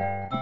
Música